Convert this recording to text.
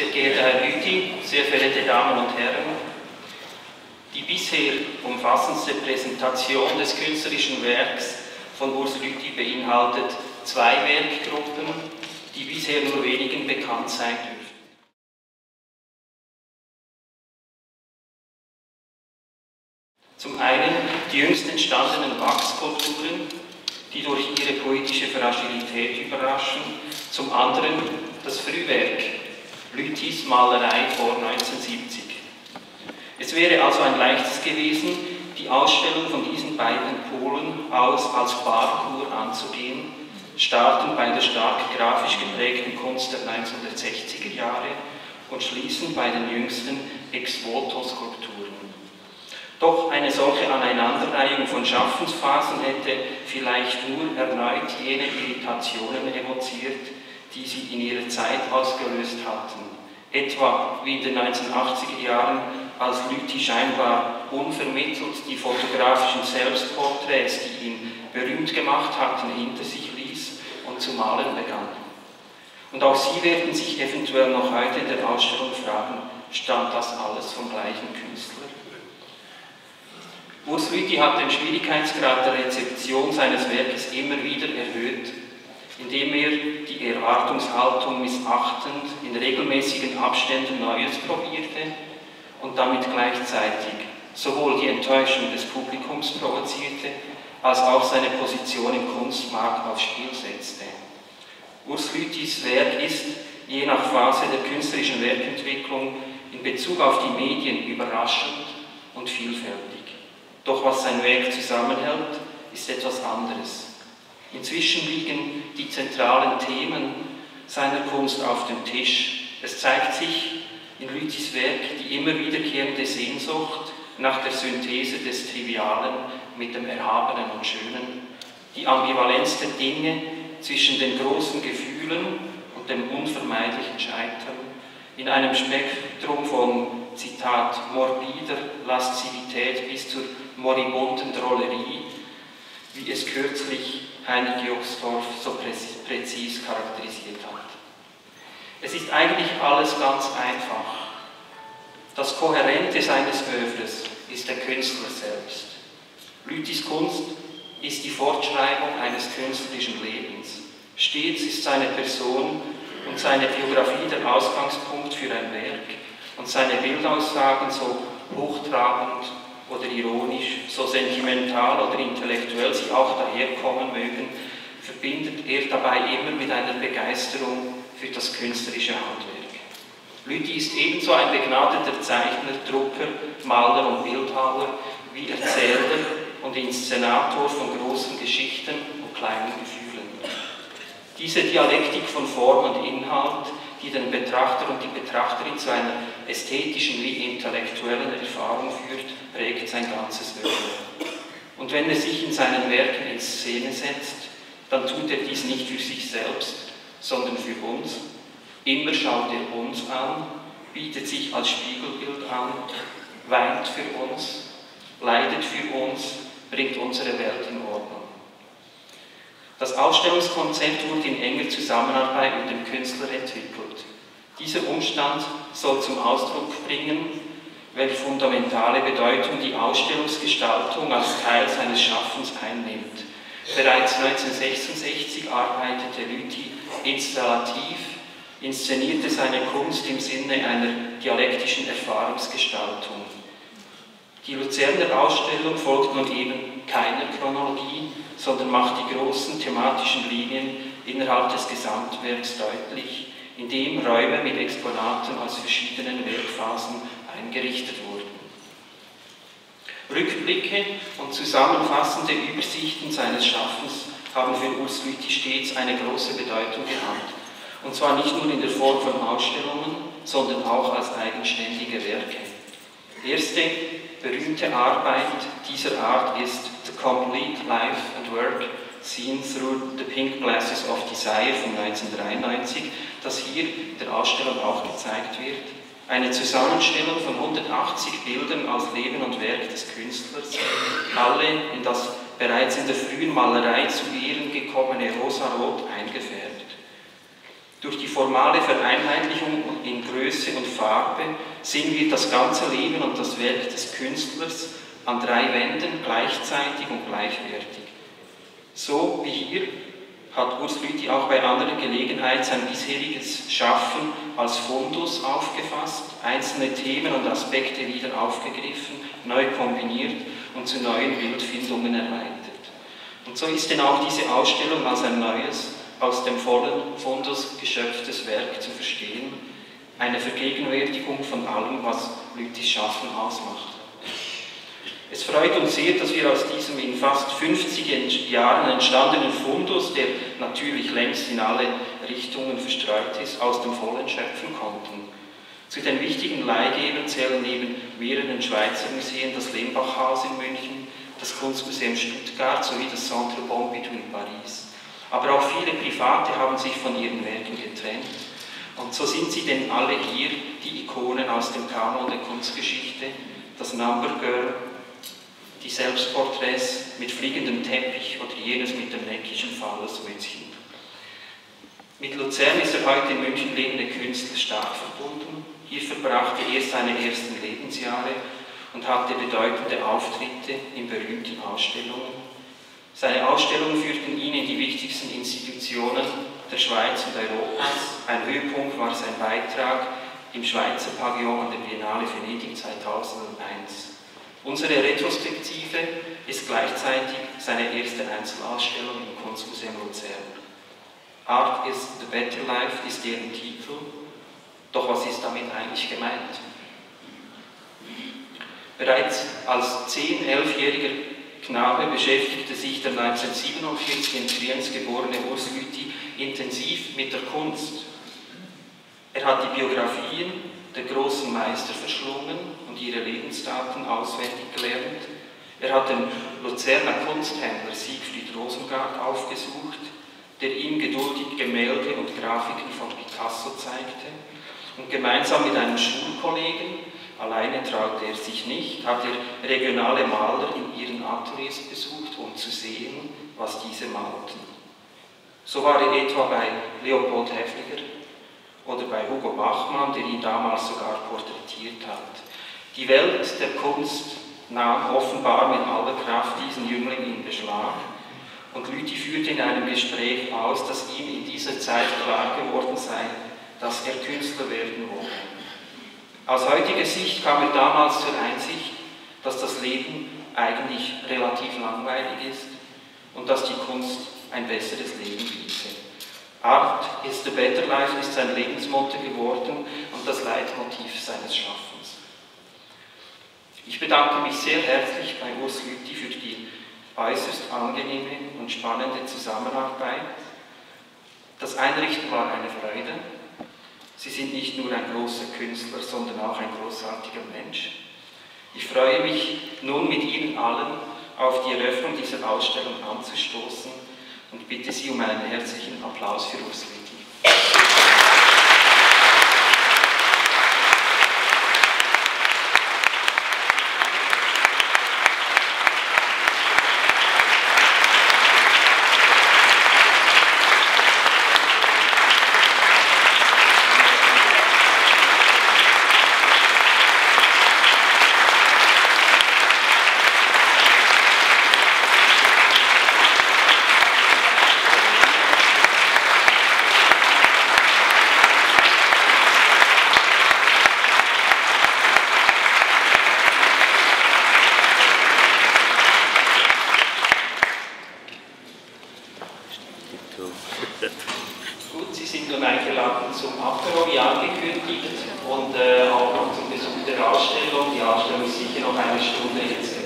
Sehr geehrter Herr Lüthi, sehr verehrte Damen und Herren, die bisher umfassendste Präsentation des künstlerischen Werks von Urs Lüthi beinhaltet zwei Werkgruppen, die bisher nur wenigen bekannt sein dürfen. Zum einen die jüngst entstandenen Wachskulpturen, die durch ihre poetische Fragilität überraschen, zum anderen das Frühwerk Lüthis Malerei vor 1970. Es wäre also ein leichtes gewesen, die Ausstellung von diesen beiden Polen aus als Parkour anzugehen, starten bei der stark grafisch geprägten Kunst der 1960er Jahre und schließen bei den jüngsten Ex-Voto-Skulpturen. Doch eine solche Aneinanderreihung von Schaffensphasen hätte vielleicht nur erneut jene Irritationen evoziert, die sie in ihrer Zeit ausgelöst hatten. Etwa wie in den 1980er Jahren, als Lüthi scheinbar unvermittelt die fotografischen Selbstporträts, die ihn berühmt gemacht hatten, hinter sich ließ und zu malen begann. Und auch Sie werden sich eventuell noch heute in der Ausstellung fragen, stammt das alles vom gleichen Künstler? Urs Lüthi hat den Schwierigkeitsgrad der Rezeption seines Werkes immer wieder erhöht, indem er die Erwartungshaltung missachtend in regelmäßigen Abständen Neues probierte und damit gleichzeitig sowohl die Enttäuschung des Publikums provozierte, als auch seine Position im Kunstmarkt aufs Spiel setzte. Urs Lüthis Werk ist, je nach Phase der künstlerischen Werkentwicklung, in Bezug auf die Medien überraschend und vielfältig. Doch was sein Werk zusammenhält, ist etwas anderes. Inzwischen liegen die zentralen Themen seiner Kunst auf dem Tisch. Es zeigt sich in Lüthis Werk die immer wiederkehrende Sehnsucht nach der Synthese des Trivialen mit dem Erhabenen und Schönen, die Ambivalenz der Dinge zwischen den großen Gefühlen und dem unvermeidlichen Scheitern, in einem Spektrum von, Zitat, morbider Laszivität bis zur moribunden Drollerie, wie es kürzlich Heinrich Jochsdorf so präzis charakterisiert hat. Es ist eigentlich alles ganz einfach. Das Kohärente seines Övres ist der Künstler selbst. Lüthis Kunst ist die Fortschreibung eines künstlerischen Lebens. Stets ist seine Person und seine Biografie der Ausgangspunkt für ein Werk und seine Bildaussagen so hochtrabend oder ironisch, so sentimental oder intellektuell sie auch daherkommen mögen, verbindet er dabei immer mit einer Begeisterung für das künstlerische Handwerk. Lüthi ist ebenso ein begnadeter Zeichner, Drucker, Maler und Bildhauer wie Erzähler und Inszenator von großen Geschichten und kleinen Gefühlen. Diese Dialektik von Form und Inhalt, die den Betrachter und die Betrachterin zu einer ästhetischen wie intellektuellen Erfahrung führt, prägt sein ganzes Wirken. Und wenn er sich in seinen Werken in Szene setzt, dann tut er dies nicht für sich selbst, sondern für uns. Immer schaut er uns an, bietet sich als Spiegelbild an, weint für uns, leidet für uns, bringt unsere Welt in Ordnung. Das Ausstellungskonzept wurde in enger Zusammenarbeit mit dem Künstler entwickelt. Dieser Umstand soll zum Ausdruck bringen, welche fundamentale Bedeutung die Ausstellungsgestaltung als Teil seines Schaffens einnimmt. Bereits 1966 arbeitete Lüthi installativ, inszenierte seine Kunst im Sinne einer dialektischen Erfahrungsgestaltung. Die Luzerner Ausstellung folgt nun eben keiner Chronologie, sondern macht die großen thematischen Linien innerhalb des Gesamtwerks deutlich, indem Räume mit Exponaten aus verschiedenen Werkphasen eingerichtet wurden. Rückblicke und zusammenfassende Übersichten seines Schaffens haben für Urs Lüthi stets eine große Bedeutung gehabt. Und zwar nicht nur in der Form von Ausstellungen, sondern auch als eigenständige Werke. Erste berühmte Arbeit dieser Art ist The Complete Life and Work Seen Through the Pink Glasses of Desire von 1993, das hier in der Ausstellung auch gezeigt wird. Eine Zusammenstellung von 180 Bildern aus Leben und Werk des Künstlers, alle in das bereits in der frühen Malerei zu Ehren gekommene Rosarot eingefärbt. Durch die formale Vereinheitlichung in Größe und Farbe sehen wir das ganze Leben und das Werk des Künstlers an drei Wänden gleichzeitig und gleichwertig. So wie hier hat Urs Lüthi auch bei anderer Gelegenheit sein bisheriges Schaffen als Fundus aufgefasst, einzelne Themen und Aspekte wieder aufgegriffen, neu kombiniert und zu neuen Bildfindungen erweitert. Und so ist denn auch diese Ausstellung als ein neues, aus dem vollen Fundus geschöpftes Werk zu verstehen, eine Vergegenwärtigung von allem, was Lüthis Schaffen ausmacht. Es freut uns sehr, dass wir aus diesem in fast 50 Jahren entstandenen Fundus, der natürlich längst in alle Richtungen verstreut ist, aus dem Vollen schöpfen konnten. Zu den wichtigen Leihgebern zählen neben mehreren Schweizer Museen das Lembachhaus in München, das Kunstmuseum Stuttgart sowie das Centre Pompidou in Paris. Aber auch viele Private haben sich von ihren Werken getrennt. Und so sind sie denn alle hier, die Ikonen aus dem Kanon der Kunstgeschichte, das Number Girl, die Selbstporträts mit fliegendem Teppich oder jenes mit dem neckischen Fallersmützchen. Mit Luzern ist der heute in München lebende Künstler stark verbunden. Hier verbrachte er seine ersten Lebensjahre und hatte bedeutende Auftritte in berühmten Ausstellungen. Seine Ausstellungen führten ihn in die wichtigsten Institutionen der Schweiz und Europas. Ein Höhepunkt war sein Beitrag im Schweizer Pavillon an der Biennale Venedig 2001. Unsere Retrospektive ist gleichzeitig seine erste Einzelausstellung im Kunstmuseum Luzern. Art is the Better Life ist deren Titel, doch was ist damit eigentlich gemeint? Bereits als 10-, 11-jähriger Knabe beschäftigte sich der 1947 in Triens geborene Urs Lüthi intensiv mit der Kunst. Er hat die Biografien der großen Meister verschlungen und ihre Lebensdaten auswendig gelernt. Er hat den Luzerner Kunsthändler Siegfried Rosengart aufgesucht, der ihm geduldig Gemälde und Grafiken von Picasso zeigte. Und gemeinsam mit einem Schulkollegen Alleine traute er sich nicht, hat er regionale Maler in ihren Ateliers besucht, um zu sehen, was diese malten. So war er etwa bei Leopold Häfliger oder bei Hugo Bachmann, der ihn damals sogar porträtiert hat. Die Welt der Kunst nahm offenbar mit aller Kraft diesen Jüngling in Beschlag und Lüthi führte in einem Gespräch aus, dass ihm in dieser Zeit klar geworden sei, dass er Künstler wolle. Aus heutiger Sicht kam er damals zur Einsicht, dass das Leben eigentlich relativ langweilig ist und dass die Kunst ein besseres Leben biete. Art is the better life ist sein Lebensmotto geworden und das Leitmotiv seines Schaffens. Ich bedanke mich sehr herzlich bei Urs Lüthi für die äußerst angenehme und spannende Zusammenarbeit. Das Einrichten war eine Freude. Sie sind nicht nur ein großer Künstler, sondern auch ein großartiger Mensch. Ich freue mich nun mit Ihnen allen auf die Eröffnung dieser Ausstellung anzustoßen und bitte Sie um einen herzlichen Applaus für Urs Gut, Sie sind nun eingeladen zum Apero, wie angekündigt, und äh, auch noch zum Besuch der Ausstellung. Die Ausstellung ist sicher noch eine Stunde jetzt